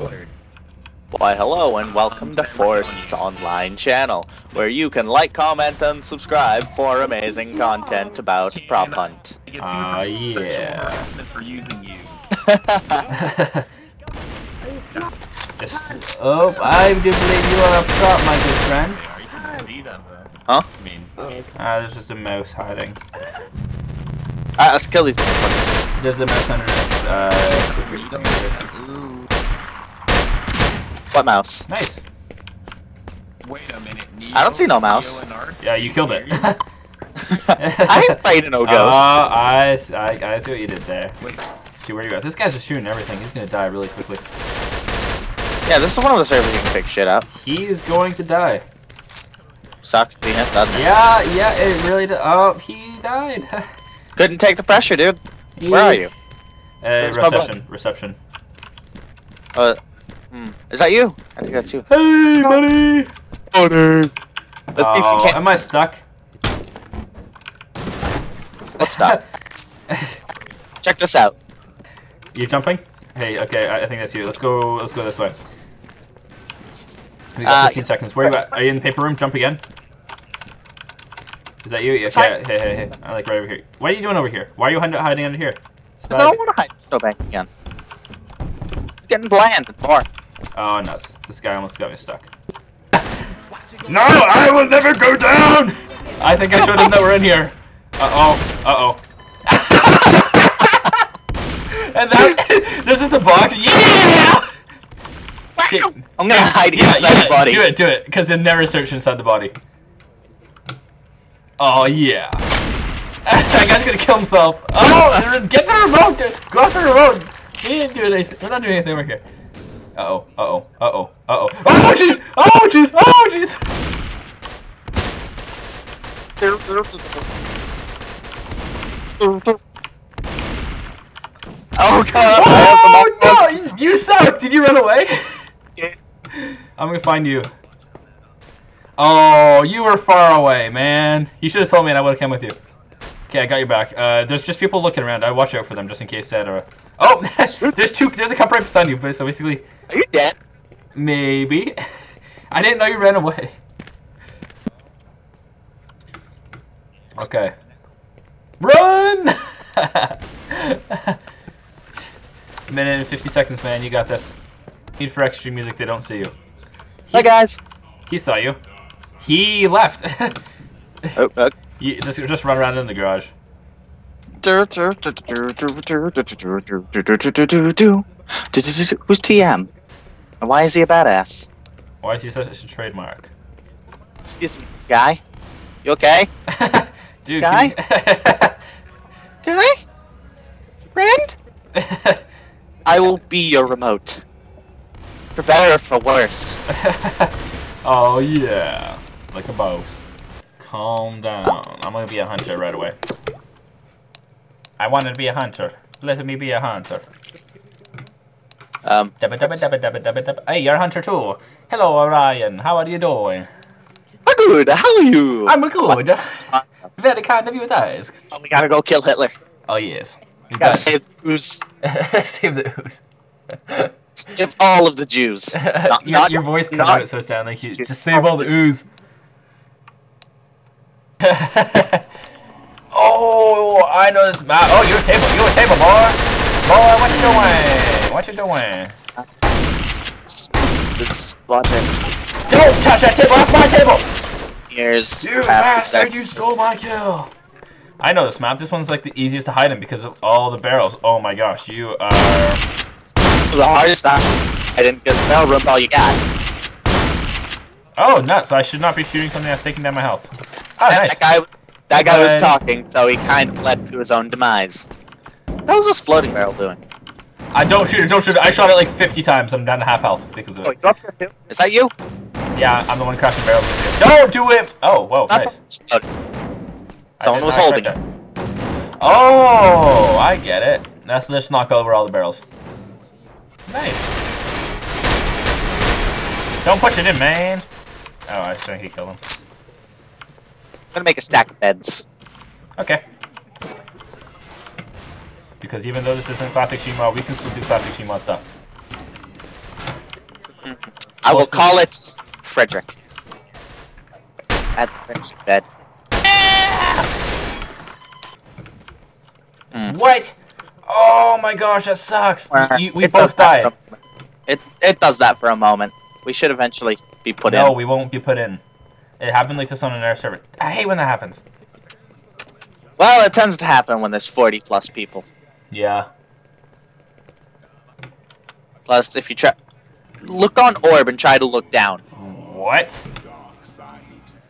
Why, hello and welcome to Forest's online channel, where you can like, comment, and subscribe for amazing content about prop hunt. Ah, yeah. for using you. Oh, I do believe you are a prop, my good friend. Are you can see them though. Huh? I mean, Ah, there's just a mouse hiding. Alright, let's kill these motherfuckers. There's a mouse under this, uh... you don't Ooh. What mouse? Nice. Wait a minute. Neo, I don't see no mouse. Neo and Ark? Yeah, you killed it. I ain't fighting no Oh, ghosts. I, s- I- I see what you did there. Wait, See where are you at. This guy's just shooting everything. He's gonna die really quickly. Yeah, this is one of the servers you can pick shit up. He is going to die. Sucks to be him, doesn't it? Yeah, yeah, it really does. Oh, he died. Couldn't take the pressure, dude. Where are you? Uh, Where's reception. Reception. Uh, hmm. Is that you? I think that's you. Hey, buddy. Oh, dude. Let's see if you Oh, can't. am I stuck? What's that? Check this out. You jumping? Hey, okay, I, I think that's you. Let's go. Let's go this way. We got Uh, 15 seconds. Where are you at? Are you in the paper room? Jump again. Is that you? Yeah, Sorry. Okay, hey, hey, hey. I like right over here. What are you doing over here? Why are you hiding under here? Because I don't want to hide Go back again. It's getting bland and boring. Oh, nuts. This guy almost got me stuck. No, I will never go down! I think I showed him that we're in here. Uh-oh. Uh-oh. and that, there's just a box. Yeah! Okay. I'm gonna hide Yeah, inside yeah, the body. Do it, do it, because it never search inside the body. Oh, yeah. that guy's gonna kill himself. Oh, get the remote! dude. Go after the remote! We didn't do anything. We're not doing anything over here. Uh-oh, uh-oh, uh-oh, uh-oh. Oh, jeez! Oh, jeez! Oh, jeez! Oh god! I have the Oh, no! You suck! Did you run away? Yeah. I'm gonna find you. Oh, you were far away, man. You should have told me and I would have come with you. Okay, I got your back. Uh, there's just people looking around. I watch out for them just in case that or. Oh, there's two. There's a couple right beside you. But so basically, Are you dead? maybe. I didn't know you ran away. Okay. Run! Minute and 50 seconds, man. You got this. Need for extra music. They don't see you. Hi guys. He saw you. He left. Oh, uh, you just just run around in the garage. Who's TM? And why is he a badass? Why is he such a trademark? Excuse me, guy. You okay? Dude, Guy? can Guy? Friend? I will be your remote. For better or for worse. oh yeah, like a boss. Calm down. I'm gonna be a hunter right away. I wanted to be a hunter. Let me be a hunter. Um, Dabba dabba dabba dabba dabba dabba. Hey, you're a hunter too. Hello, Orion. How are you doing? I'm good. How are you? I'm good. Very kind of you to ask. Oh, we gotta go kill Hitler. Oh yes. You Gotta got save the Jews. save the ooze. Save all of the Jews. Not- your, not- your voice comes not- out so it sounds like you just save all the ooze. oh, I know this map. Oh, you're a table. You're a table, boy. Boy, what you doing? What you doing? This logic. Don't touch that table. That's my table. Here's You bastard! You stole my kill. I know this map. This one's like the easiest to hide in because of all the barrels. Oh my gosh, you are. the hardest time. I didn't get the barrel room all you got. Oh, nuts! I should not be shooting something that's taking down my health. Oh, That- nice. That guy, that guy was talking, so he kind of led to his own demise. What was this floating barrel doing? I don't shoot it, don't shoot it. I shot it like 50 times. I'm down to half health because of it. Is that you? Yeah, I'm the one crashing barrels with you. Don't do it! Oh, whoa, That's nice. floating. Someone was holding expect that. Oh, I get it. Let's just knock over all the barrels. Nice. Don't push it in, man. Oh, I think he killed him. I'm gonna make a stack of beds. Okay. Because even though this isn't classic Shima, we can still do classic Shima stuff. I will call it Frederick. At Frederick's bed. Hmm. What? Oh my gosh, that sucks. You, we It both that died. for a moment. It it does that for a moment. We should eventually be put no, in. No, we won't be put in. It happened like this on an air server. I hate when that happens. Well, it tends to happen when there's 40 plus people. Yeah. Plus, if you try, look on orb and try to look down. What?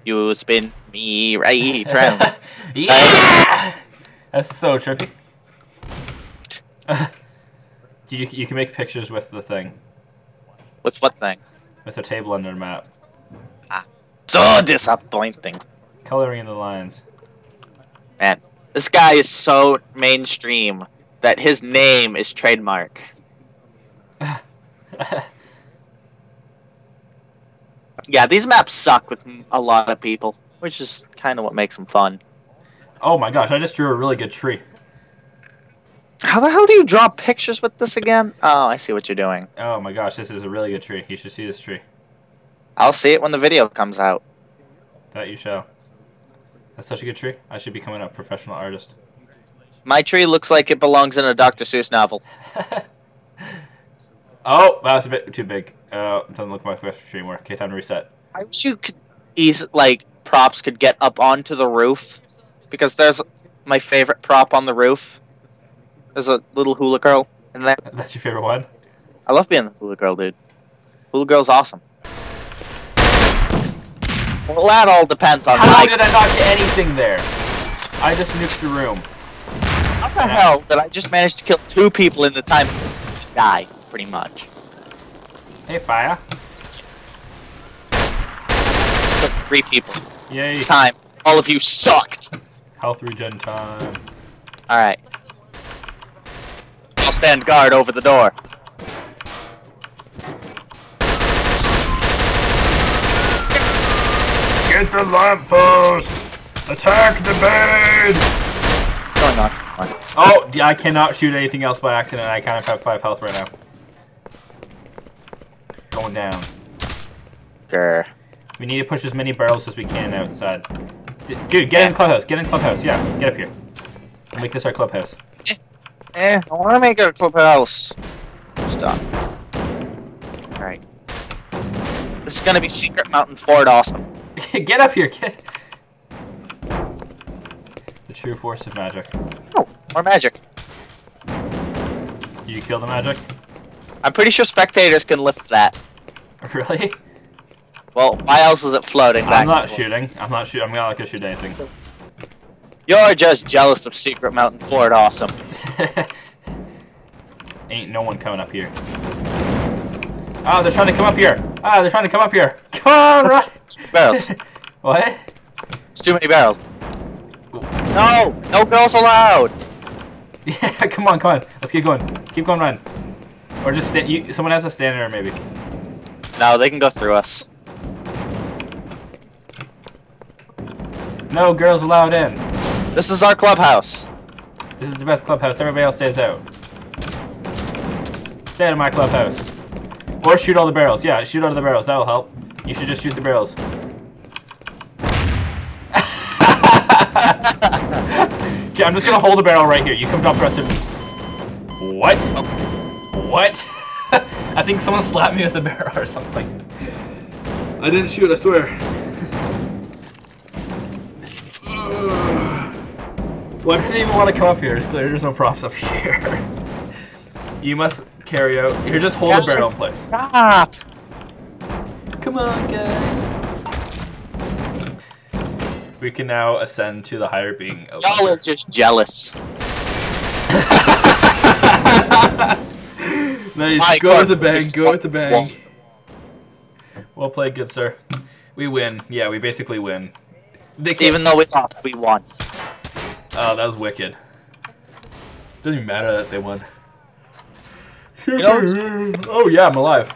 You spin me right round. yeah! That's so trippy. you, you can make pictures with the thing, What's what thing? with a table under the map. So disappointing. Coloring in the lines. Man, this guy is so mainstream that his name is trademark. Yeah, these maps suck with a lot of people, which is kind of what makes them fun. oh my gosh, I just drew a really good tree. How the hell do you draw pictures with this again? Oh, I see what you're doing. Oh my gosh, this is a really good tree. You should see this tree. I'll see it when the video comes out. That you shall. That's such a good tree. I should be become a professional artist. My tree looks like it belongs in a Dr. Seuss novel. oh, that was a bit too big. Uh, doesn't look like my tree anymore. Okay, time to reset. I wish you could ease like props could get up onto the roof because there's my favorite prop on the roof. There's a little hula girl in there. That's your favorite one? I love being the hula girl, dude. Hula girl's awesome. Well, that all depends on How did I not get anything there? I just nuked the room. how the hell did I just manage to kill two people in the time die, pretty much. Hey, fire. Three people. Yay. Time. All of you sucked. Health regen time. All right. I'll stand guard over the door. Get the lamppost! Attack the bed! What's going on? Come on. Oh, I cannot shoot anything else by accident. I kind of have 5 health right now. Going down. Grr. We need to push as many barrels as we can outside. D- Dude, get in clubhouse. Get in clubhouse. Yeah, get up here. Make this our clubhouse. Eh, I want to make a clubhouse. Stop. Alright. This is gonna be Secret Mountain Fort Awesome. get up here, kid! The true force of magic. Oh, more magic. Did you kill the magic? I'm pretty sure spectators can lift that. Really? Well, why else is it floating back? I'm not shooting. I'm not shooting. I'm not gonna shoot anything. You're just jealous of Secret Mountain Fort Awesome. Ain't no one coming up here. Oh, they're trying to come up here. Ah, they're trying to come up here. On, run! Barrels. what? It's too many barrels. No! No girls allowed! Yeah, come on, come on. Let's keep going. Keep going, run. Or just stand. You, someone has to stand there, maybe. No, they can go through us. No girls allowed in. This is our clubhouse. This is the best clubhouse. Everybody else stays out. Stay out of my clubhouse. Or shoot all the barrels. Yeah, shoot all the barrels. That'll help. You should just shoot the barrels. okay, I'm just gonna hold the barrel right here. You come drop press it. What? Oh. What? I think someone slapped me with a barrel or something. I didn't shoot, I swear. Why did they even want to come up here? It's clear there's no props up here. you must carry out. Here, just hold the barrel in place. Stop! Come on, guys. We can now ascend to the higher being of Y'all are just jealous. Nice. My go God, with the bang. Go with the bang. Well, Well played, good sir. We win. Yeah, we basically win. Even though we lost, we won. Oh, that was wicked. Doesn't even matter that they won. know- oh yeah, I'm alive.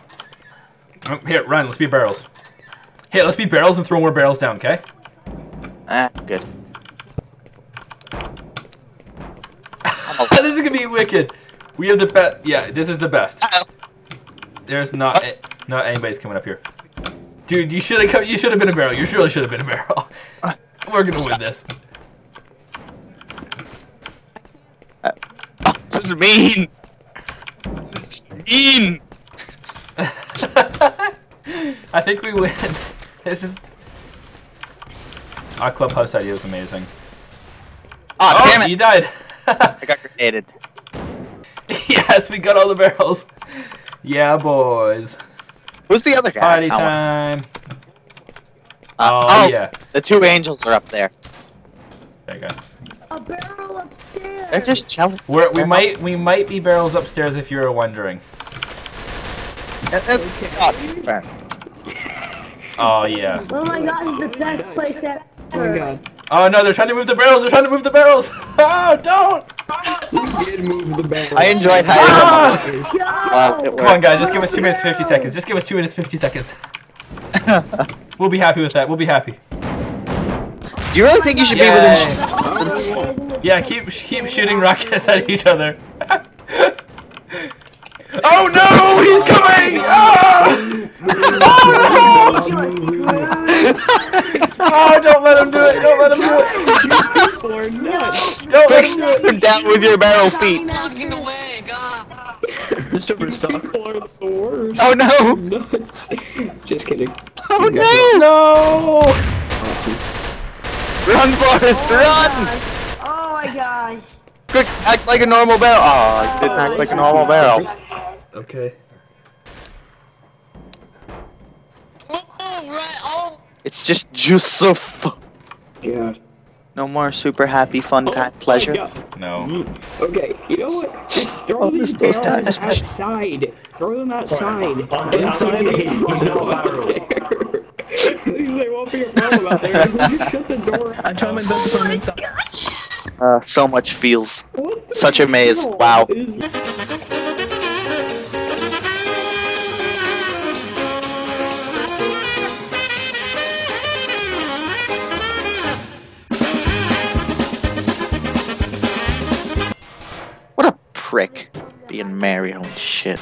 Um, Here, Ryan, let's be barrels. Hey, let's be barrels and throw more barrels down, okay? Eh, good. this is gonna be wicked. We have the best. Yeah, this is the best. Uh-oh. There's not. eh, Not anybody's coming up here. Dude, you should have come. You should have been a barrel. You really should have been a barrel. We're gonna win this. Oh, this is mean. This is mean. I think we win. This is. Our clubhouse idea was amazing. Oh, damn it! you died. I got grenaded. yes, we got all the barrels. Yeah, boys. Who's the other guy? Party Oh, time. uh, Oh, oh, yeah. the two angels are up there. There you go. A barrel upstairs. They're just chilling. We're, we might we might be barrels upstairs if you're wondering. That- That's not fair. Oh yeah. Oh my god, it's the best place ever. Oh my god. Oh no, they're trying to move the barrels. They're trying to move the barrels. Oh, don't! We did move the barrel. I enjoyed hiding Ah! them. Well, Come on, guys. Just give us two minutes fifty seconds. Just give us two minutes fifty seconds. We'll be happy with that. We'll be happy. Do you really think you should be Yay. within sh- distance? Yeah, keep keep shooting rockets at each other. oh no, he's coming! Oh! Oh no! Oh, don't let him do it! Don't let him do it! People are nuts. Don't let Quick, him do it! him down with your barrel feet. Walking away, God. Christopher People are the worst. Oh no! Nuts. Just kidding. Oh no! No! Run, Forrest, oh, run! Oh my gosh. Quick, act like a normal barrel. Oh, I didn't act like a normal barrel. Okay. It's just Joseph. God. No more super happy fun time pleasure. Oh, God. No. Mm. Okay, you know what? Just throw Oh, these those barrels times. outside. Throw them outside. Inside the There won't be a problem out there. We just shut the door. I'm trying my best to put him inside. Uh, so much feels. What the Such a maze. hell Wow. Mario and shit.